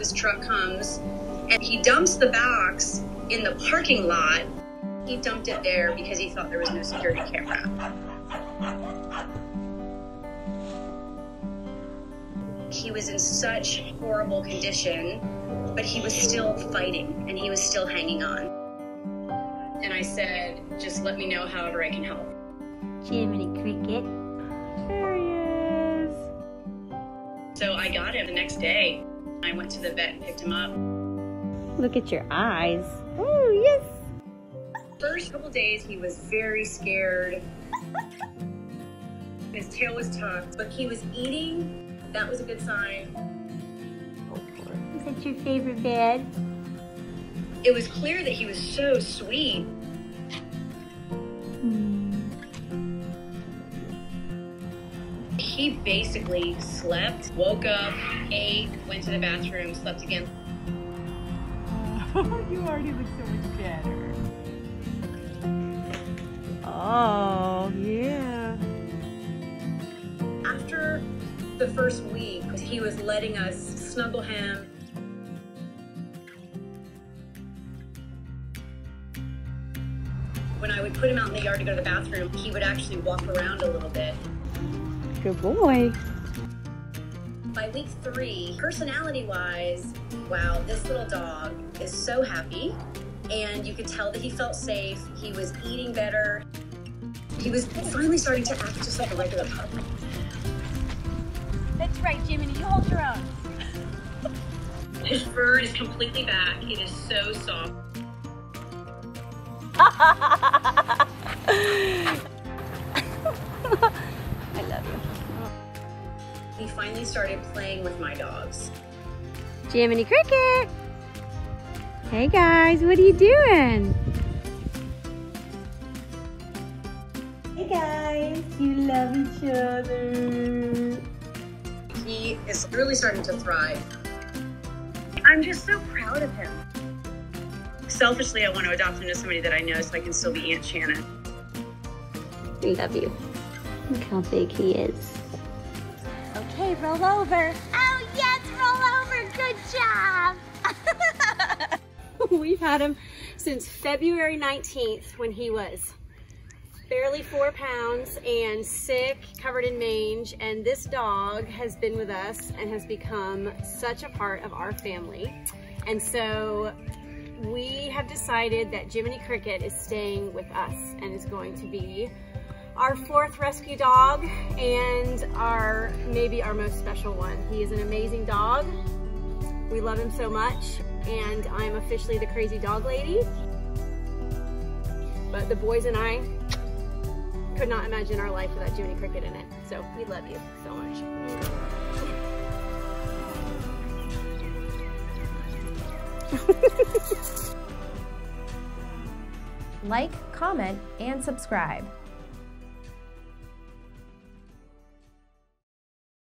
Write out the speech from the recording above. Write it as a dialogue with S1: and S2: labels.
S1: This truck comes and he dumps the box in the parking lot. He dumped it there because he thought there was no security camera. He was in such horrible condition, but he was still fighting and he was still hanging on. And I said, just let me know however I can help.
S2: Jiminy Cricket.
S3: There he is.
S1: So I got him the next day. I went to the vet and picked him up.
S2: Look at your eyes. Oh, yes.
S1: First couple days, he was very scared. His tail was tucked, but he was eating. That was a good sign.
S2: Is that your favorite bed?
S1: It was clear that he was so sweet. He basically slept, woke up, ate, went to the bathroom, slept again.
S3: you already look so much better.
S2: Oh, yeah.
S1: After the first week, he was letting us snuggle him. When I would put him out in the yard to go to the bathroom, he would actually walk around a little bit.
S2: Good boy.
S1: By week three, personality wise, wow, this little dog is so happy. And you could tell that he felt safe. He was eating better. He was finally starting to act just like a regular pup.
S3: That's right, Jiminy. You hold your own.
S1: His fur is completely back. It is so soft. He finally started playing with my dogs.
S2: Jiminy Cricket. Hey guys, what are you doing? Hey guys, you love each other.
S1: He is really starting to thrive. I'm just so proud of him. Selfishly, I want to adopt him to somebody that I know so I can still be Aunt Shannon.
S2: I love you. Look how big he is.
S3: Okay, roll over. Oh, yes, roll over. Good job.
S2: We've had him since February 19th when he was barely four pounds and sick, covered in mange. And this dog has been with us and has become such a part of our family. And so we have decided that Jiminy Cricket is staying with us and is going to be our fourth rescue dog and our maybe our most special one. He is an amazing dog. We love him so much and I'm officially the crazy dog lady. But the boys and I could not imagine our life without Jiminy Cricket in it. So we love you so much.
S4: Like, comment, and subscribe.